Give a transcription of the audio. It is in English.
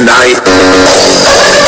tonight.